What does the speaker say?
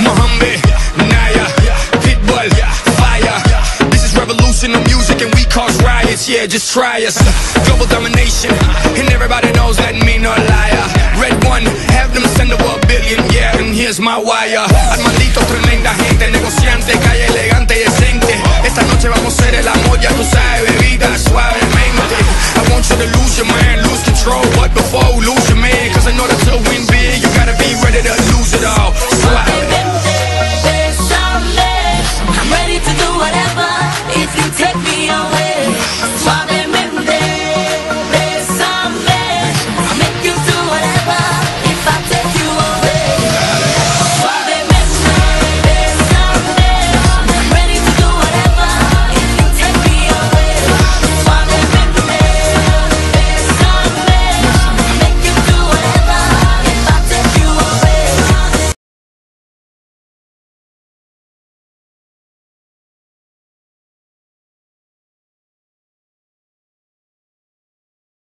Mohammed, Naya, Pitbull, Fire. This is revolution music and we cause riots. Yeah, just try us. Global domination, and everybody knows that me no liar. RedOne, have them send over a billion. Yeah, and here's my wire. Al tremenda gente, negociante, calle elegante y decente. Esta noche vamos a ser el amor, ya tú sabes, bebida suavemente. I want you to lose your mind, lose control, but before